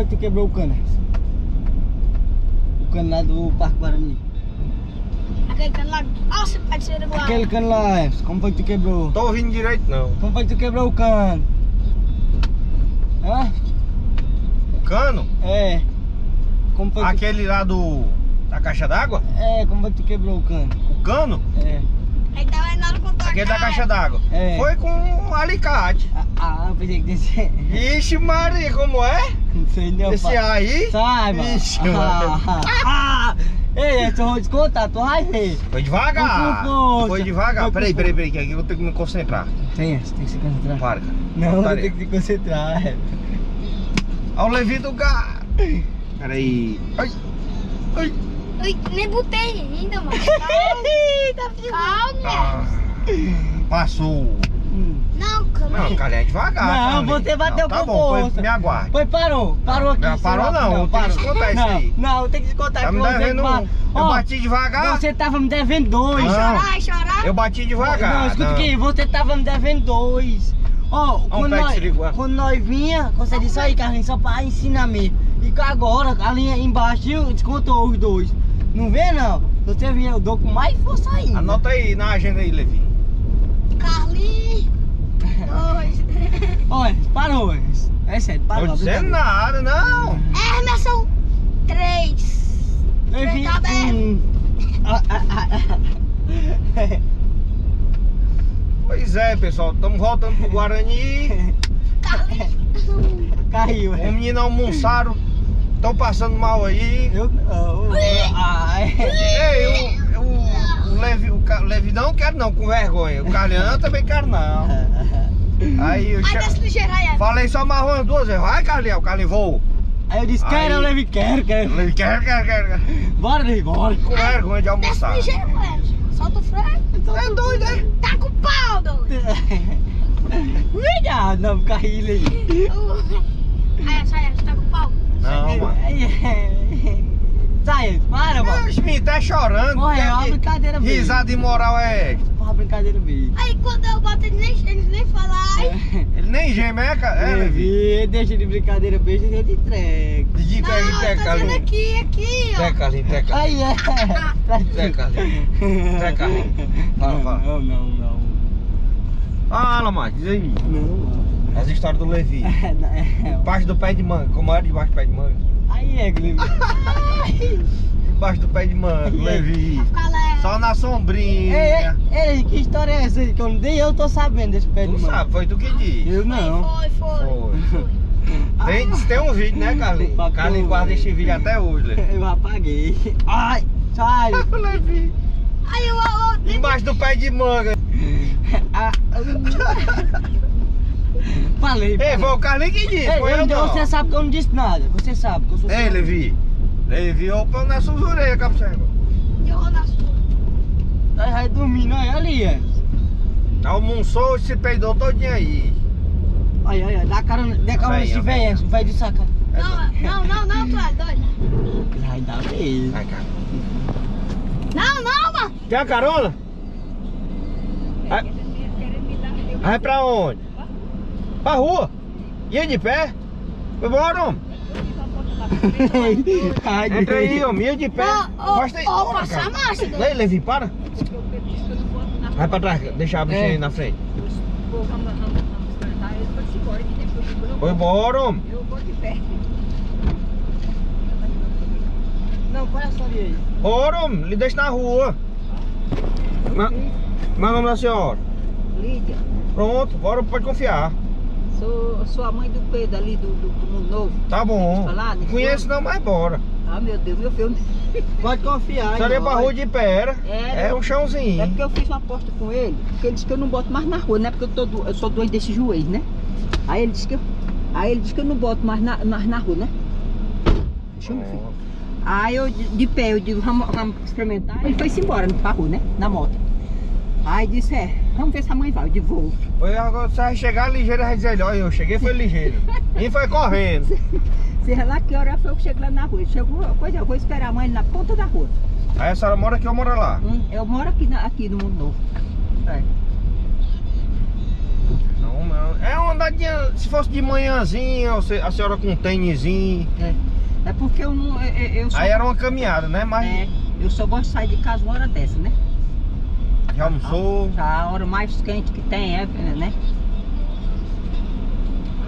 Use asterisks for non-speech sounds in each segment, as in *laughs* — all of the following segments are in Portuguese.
foi que tu quebrou o cano? O cano lá do Parque Guarani. Aquele cano lá. Nossa, pode ser igual. Aquele cano lá, Emerson, como foi que tu quebrou? Tô ouvindo direito não. Como foi que tu quebrou o cano? Hã? O cano? É. Como foi que... Aquele lá do. Da caixa d'água? É, como foi que tu quebrou o cano? O cano? É. Aí tava indo na contar. Aquele da caixa d'água. É. Foi com um alicate. Ah, ah, eu pensei que desse... Ixi, Maria, como é? Não sei não, Esse pai. aí? Sai, mano. Ixi, ah, ah, ah. *laughs* Ei, eu vou descontar, tu vai ver. Foi devagar. Foi com. Foi devagar. Foi com Peraí, peraí, peraí, que aqui eu tenho que me concentrar. Tem, você tem que se concentrar. Para, cara. Não, Pare. tem que se concentrar. é. Olha o Levi do gato. Peraí. Ai. Ai. Nem botei ainda, mano. *laughs* Calma. Ah. Passou. Não, calma. Não, calha é devagar. Não, calma. você bateu não, tá com bom, força. me aguarde. Foi, parou. Parou aqui. não, parou lado, não, tem que parou. descontar isso não, aí. Não, tem que descontar. Tá que me devendo um. Eu bati devagar. Você tava me devendo dois. Não. Chorar, chorar. Eu bati devagar. Não, escuta não. aqui, você tava me devendo dois. Ó, quando, pega nós, quando nós vinha, você disse aí, Carlinhos, só pra ensinar mesmo. E agora, ali embaixo, descontou os dois. Não vê não? Se você vinha, eu dou com mais força ainda. Anota aí na agenda aí, Levi. Carlinhos. Dois. *laughs* Olha, parou. É sério, Não parou. tô dizendo nada, não. Emerson. Três. Eu vim Tá aberto. um. Ah, ah, ah. *laughs* Pois é, pessoal. Estamos voltando pro Guarani. *laughs* Carlinhos. Caiu, O é. menino almoçaram. Estão passando mal aí. Eu. Ah, é. Ei, o, o, o Levi, o Levi não quero não, com vergonha. O Carliano eu também quero não. *laughs* Aí eu Ai, desce aí. falei só umas duas vezes. Vai, Carlinhos, o Carlinhos vou. Aí eu disse, quero, Aí- eu levei, quero, quero. Levi, quero, quero, quero. Bora, Levi, bora. Com vergonha de Desce almoçar. ligeiro, Emerson. Solta o freio. É doido, é? Tá com pau, doido. *laughs* Cuidado, não, caí aí. Aí, sai, tá com pau. Não, mano. Sai, *laughs* para, mano. Os meninos tá chorando. Morre, é uma Que- brincadeira mesmo. Risada imoral é esta. Porra, brincadeira mesmo. Aí quando eu boto, eles nem, eles nem falam. Ai, Ele nem geme, é, cara? *laughs* É, Levi? Deixa de brincadeira, beijo e eu te entrego. De não, entrega, eu entrega, Carlinhos. aqui, aqui, ó. Entrega, Carlinhos, entrega, Carlinhos. Aí é. Entrega, Carlinhos. Entrega, Carlinhos. Fala, Não, fala. Não, não, não. Fala, Márcio, diz aí. Não, não. As histórias do Levi. *laughs* É, não, é. Debaixo do pé de manga. Como era debaixo do pé de manga? Aí é, Levi. Debaixo *laughs* do pé de manga, é. Levi. Só na sombrinha. Ei, ei, ei, que história é essa aí? Que eu, nem eu tô sabendo desse pé Tu de mão. sabe, foi tu que disse. Eu não. Foi, foi, Foi. foi. *laughs* Tem, tem um vídeo, né, Carlinhos? Carlinhos guarda esse vídeo até hoje, Levi. Eu apaguei. Ai, sai. O Levi. Aí eu, eu, eu Embaixo do pé de manga. Ah, Falei. Ei, foi o Carlinhos que disse, Ei, foi eu- eu não. Você sabe que eu não disse nada. Você sabe que eu sou Ei, seu- Levi. Levi, opa, não é suas orelhas, capcego. eu na sua. Aí vai dormindo, aí ali, é. Almoçou e se peidou todinho aí. Aí, aí, aí, dá carona, dá carona Venha, se venha. vier, vai de saca. É Não, não, não, não, tu é doido. Vai dar mesmo. Vai, cara. Não, não, mano. Tem a carona? Vai, vai pra onde? Pra rua. Ia de pé? Vambora, homem. Ai, Entra aí, homem. Ia de pé. Ó, ó, Gosta aí. ó, Bora, passar cara. marcha. Ei, Levi, para. Vai pra trás, deixa a bichinha É. aí na frente. Foi embora, homem. Eu vou de pé. Não, qual é a história aí? Bora, homem. Lhe deixa na rua. Ma- Mas nome da senhora? Lídia, Pronto, bora, pode confiar. Sou, sou a mãe do Pedro ali do, do, do Mundo Novo. Tá bom. Falar, né? Conheço não, mas bora. Ah, meu Deus, meu filho. Pode confiar. Em pra rua de pera. É. É um chãozinho. É porque eu fiz uma aposta com ele, porque ele disse que eu não boto mais na rua, né? Porque eu, tô, do- eu sou doente desse joelho, né? Aí ele disse que eu, aí ele disse que eu não boto mais na, mais na rua, né? Deixa eu filho. Aí eu, de, de pé, eu digo, vamos, vamos experimentar. Ele foi-se embora pra rua, né? Na moto. Aí disse, é, vamos ver se a mãe vai. Eu digo, vou. Vai chegar ligeiro vai dizer, olha, eu cheguei foi ligeiro. e foi correndo. *laughs* Seja lá que hora foi que eu cheguei lá na rua. Chegou, pois eu vou esperar a mãe na ponta da rua. Aí a senhora mora aqui ou mora lá? Hum, Eu moro aqui, na- aqui no Mundo Novo. É. Não, não. É onde andadinha, se fosse de manhãzinha, se- a senhora com um tênisinho. É, é porque eu não. Eu, eu- só, Aí era uma caminhada, né? Mas é, eu só gosto de sair de casa uma hora dessa, né? Já almoçou. Já a hora mais quente que tem é, né?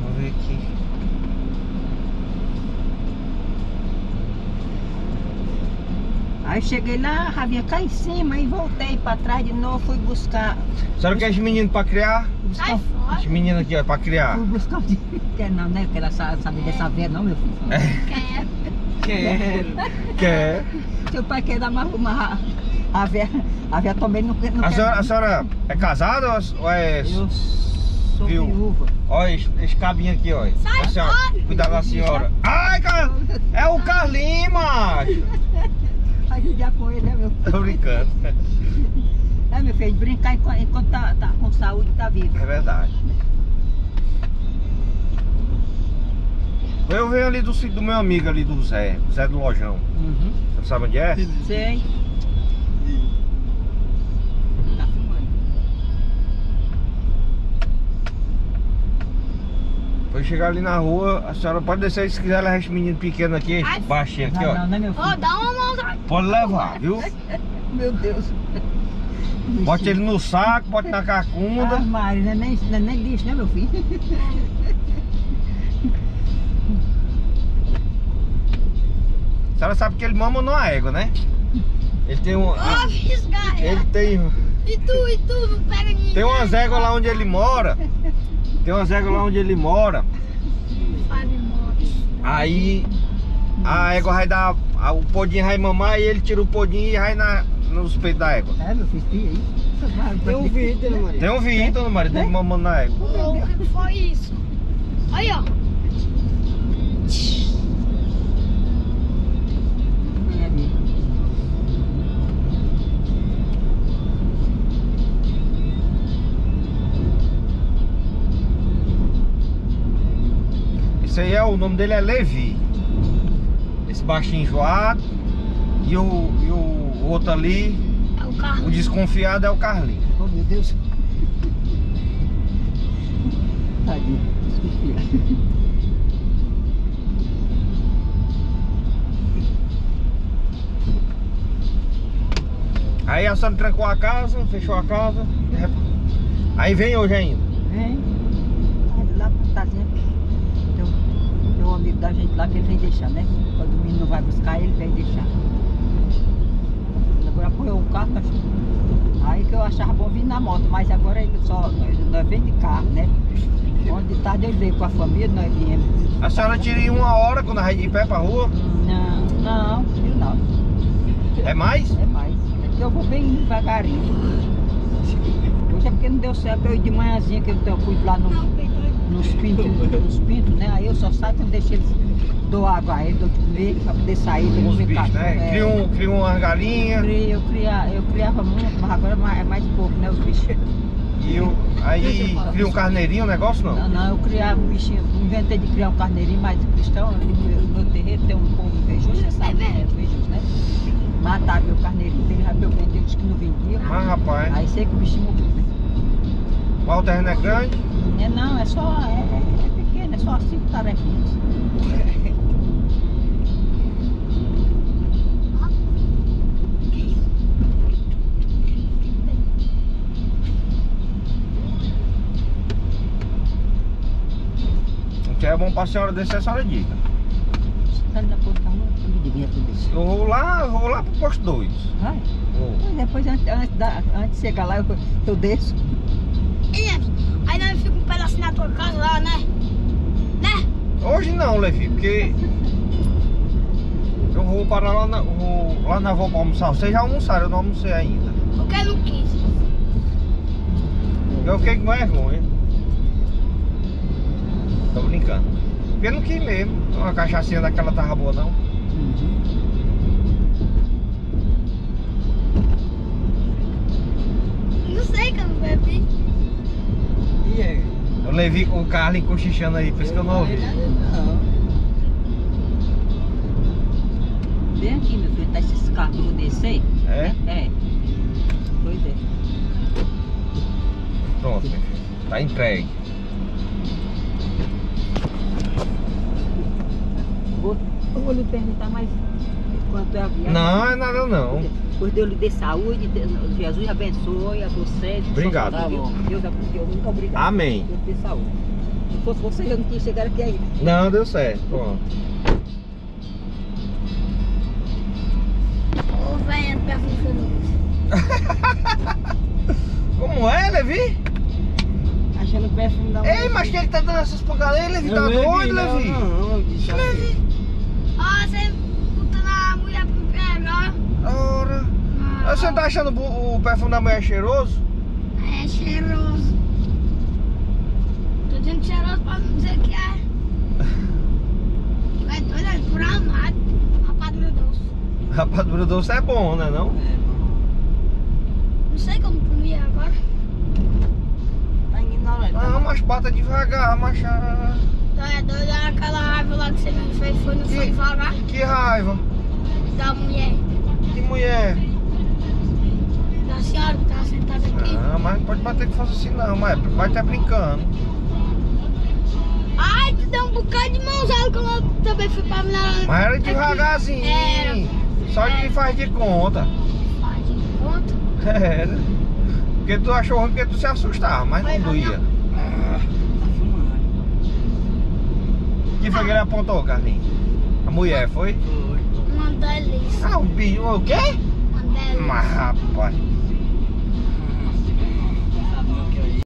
Vamos ver aqui. Aí cheguei lá, a vinha cá em cima e voltei pra trás de novo, fui buscar. A senhora quer esse menino pra criar? buscar. Esse menino aqui, ó, pra criar. fui buscar o dinheiro. *laughs* Quer não, né? Porque ela sa- sabe dessa véia não, meu filho. Quer. Quero. Quer. *laughs* Seu pai quer dar mais uma. A véia, a também não, quer- não A quer. senhora, a senhora é casada ou é. Eu sou Viu? viúva. Olha esse, esse cabinho aqui, olha. Sai A senhora, cuidado da senhora. Ai, cara, é o Carlinhos, macho. *laughs* Vai judiar com ele, né, meu Tô brincando. *laughs* É, meu filho, brincar enquanto, enquanto tá, tá com saúde, tá vivo. É verdade. Eu venho ali do do meu amigo ali do Zé, Zé do Lojão. Uhum. Você sabe onde é? Sei. Depois chegar ali na rua, a senhora pode descer se quiser levar esse menino pequeno aqui, Ai. baixinho aqui, Não, ó. não, né, meu filho? Ô, dá uma mãozinha. Pode levar, viu? *laughs* Meu Deus. Bote ele no saco, bote na Ah, cacunda. Mari, não é nem, não é nem lixo, né, meu filho? A senhora sabe que ele mama numa égua, né? Ele tem um. Ó, fisgar. Ele tem. E tu, e tu, não pega ninguém. Tem umas éguas lá onde ele mora. Tem umas éguas lá onde ele mora. Aí a égua vai dar. a- O podinho vai mamar e ele tira o podinho e vai na, nos peitos da égua. É, meu filho, espia aí. Tem um vídeo, né, Maria? Tem um vídeo, dona Maria, dele mamando na égua. O que foi isso? Aí, ó. Esse aí é o nome dele é Levi. Esse baixinho enjoado. E o, e o outro ali, É o o desconfiado é o Carlinhos. Oh, meu Deus. Tadinho, desconfia. Aí a senhora trancou a casa, fechou a casa. Aí vem hoje ainda. Vem. Lá. Tem um- amigo da gente lá que ele vem deixar, né? Quando o menino vai buscar, ele vem deixar. Agora apoiou o carro, tá? Aí que eu achava bom vir na moto, mas agora ele só. Nós, nós vem de carro, né? Ontem de tarde ele veio com a família, nós viemos. A senhora tira em uma hora quando vai de pé pra rua. Não, não, filho não. É mais? É mais. É que eu vou bem devagarinho. Hoje é porque não deu certo eu ir de manhãzinha, que eu fui lá no. Nos pintos, nos pintos, né? Aí eu só saio quando deixo eles, dou água a eles, dou de comer, pra poder sair, Os bichos, né? é. Cria, um, cria uma galinha. Cria- Eu, cria, eu criava muito, mas agora é mais, é mais pouco, né? Os bichos. E o, aí cria um carneirinho, o negócio não? Não, não, eu criava um bichinho, inventei de criar um carneirinho mais cristão, no meu, terreiro tem um povo vejoso, você sabe, né? Vejoso, né? Mataram meu carneirinho dele, aí eu vendi, eles que não vendiam. Mas rapaz, Aí sei que o bichinho morreu, né? o terreno é grande. É, não, é só, é, é, é pequeno, é só cinco tarefinhas. O que é bom pra senhora descer, a senhora diga. Tá eu vou lá, eu vou lá pro posto 2. Vai. Pois Depois, antes, antes, da- antes de chegar lá, eu, eu desço. Neves, aí nós fica pedacinho na tua casa lá, né? Né? Hoje não, Levi, porque eu vou parar lá na, vou, lá na avó pra almoçar. Vocês já almoçaram, eu não almocei ainda. Porque não quis. Eu fiquei com vergonha. Tô brincando. Porque não quis mesmo. Uma cachaçinha daquela tava boa não. Não sei que eu não bebi. E aí? Eu levei o Carlin cochichando aí, por isso que eu não ouvi. Vem aqui, meu filho, tá esses carros que. É? É. Pois é. Pronto, meu. Tá entregue. Vou, eu vou lhe perguntar mais quanto é a viagem. Não, é nada não. Pois Deus lhe dê saúde, Deus- Jesus abençoe a você. Obrigado. Tá bom. Deus abençoe, muito obrigado. Amém. Deus lhe dê saúde. Se fosse você, eu não tinha chegado aqui ainda. Não, deu certo. Pronto. Ô, velho, feliz. *laughs* Como é, Levi? Achando o perfume da Ei, mas quem é que tá dando essas pancadas aí, Levi? Tá doido, Levi? Não, não, disse Levi. Ó, você botando a mulher pra me pegar. Ora. Ah, Você não tá achando o o perfume da mulher cheiroso? É cheiroso. Tô dizendo cheiroso pra não dizer que é. Vai doido, é por amado. Rapadura doce. Rapadura doce é bom, né não? Não sei como comer agora. Tá ignorando. Não, mas bata devagar, macha. Tá é doido, é aquela raiva lá que você me fez, foi, não foi Que- devagar. Que raiva. Da mulher. Que mulher. Da senhora que tava sentada aqui. Não, mas não pode bater que faça assim não, mas vai estar brincando. Ai, tu deu um bocado de mãozada quando eu também fui pra mulher. Mas era devagarzinho. Era. Só de faz de conta. Faz de conta. Era. Porque tu achou ruim porque tu se assustava, mas Foi, não doía. Que foi que ele apontou, Carlinhos? A mulher, foi? Uma delícia. Ah, o bicho, o quê? Uma delícia. Mas rapaz.